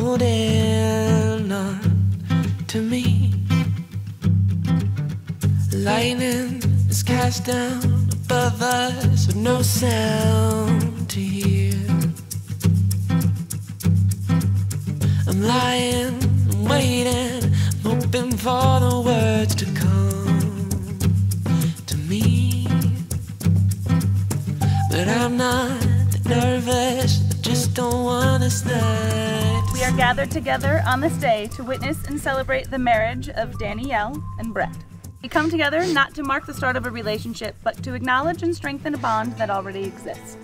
holding on to me. Lightning is cast down above us with no sound to hear. I'm lying, I'm waiting, I'm hoping for the words to come to me. But I'm not nervous, I just don't want to snap. We are gathered together on this day to witness and celebrate the marriage of Danielle and Brett. We come together not to mark the start of a relationship, but to acknowledge and strengthen a bond that already exists.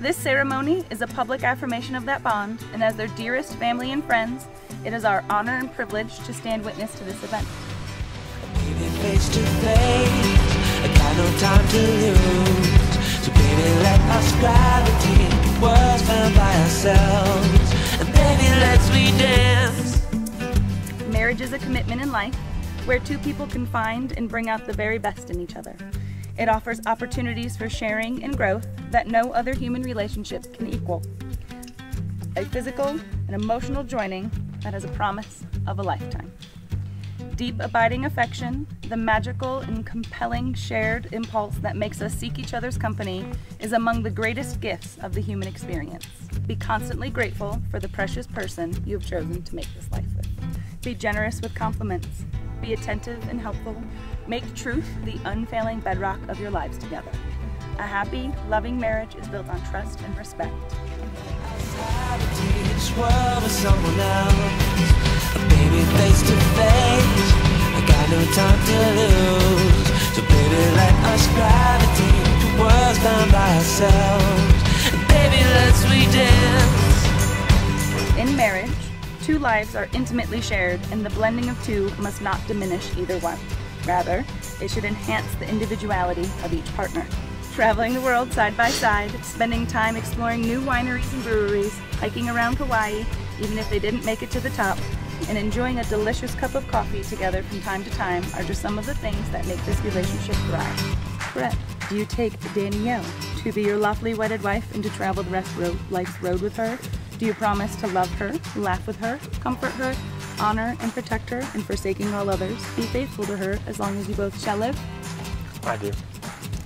This ceremony is a public affirmation of that bond, and as their dearest family and friends, it is our honor and privilege to stand witness to this event. Face to face, is a commitment in life where two people can find and bring out the very best in each other. It offers opportunities for sharing and growth that no other human relationship can equal. A physical and emotional joining that has a promise of a lifetime. Deep, abiding affection, the magical and compelling shared impulse that makes us seek each other's company, is among the greatest gifts of the human experience. Be constantly grateful for the precious person you have chosen to make this life. Be generous with compliments. Be attentive and helpful. Make truth the unfailing bedrock of your lives together. A happy, loving marriage is built on trust and respect. Gravitate this world with someone else. Baby, face to face, I got no time to lose. So baby, let us gravitate the world's by ourselves. Two lives are intimately shared, and the blending of two must not diminish either one. Rather, it should enhance the individuality of each partner. Traveling the world side by side, spending time exploring new wineries and breweries, hiking around Hawaii, even if they didn't make it to the top, and enjoying a delicious cup of coffee together from time to time are just some of the things that make this relationship thrive. Brett, do you take Danielle to be your lawfully wedded wife and to travel the rest of life's road with her? Do you promise to love her, laugh with her, comfort her, honor and protect her, and forsaking all others, be faithful to her as long as you both shall live? I do.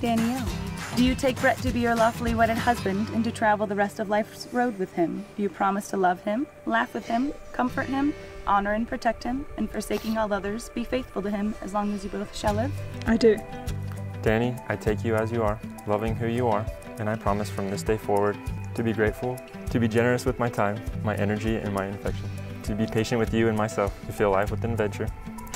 Danielle, do you take Brett to be your lawfully wedded husband and to travel the rest of life's road with him? Do you promise to love him, laugh with him, comfort him, honor and protect him, and forsaking all others, be faithful to him as long as you both shall live? I do. Danni, I take you as you are, loving who you are, and I promise from this day forward to be grateful, to be generous with my time, my energy, and my affection, to be patient with you and myself, to fill life with adventure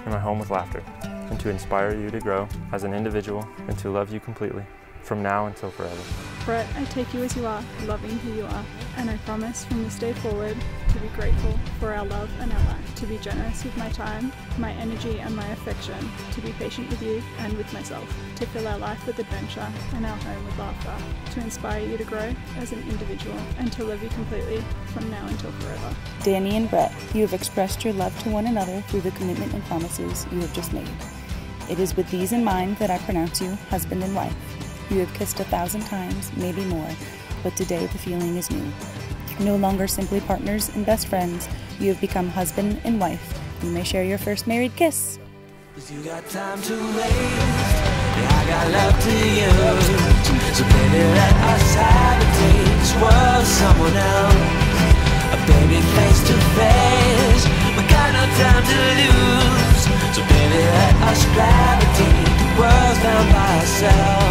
and my home with laughter, and to inspire you to grow as an individual and to love you completely, from now until forever. Brett, I take you as you are, loving who you are, and I promise from this day forward to be grateful for our love and our life, to be generous with my time, my energy, and my affection, to be patient with you and with myself, to fill our life with adventure and our home with laughter, to inspire you to grow as an individual, and to love you completely from now until forever. Danni and Brett, you have expressed your love to one another through the commitment and promises you have just made. It is with these in mind that I pronounce you husband and wife. You have kissed a thousand times, maybe more, but today the feeling is new. No longer simply partners and best friends, you have become husband and wife. You may share your first married kiss. You got time to waste. Yeah, I got love to. So baby, let us world with someone else. A baby face to face. We got no time to lose. So baby, let us gravitate. The world's found by ourselves.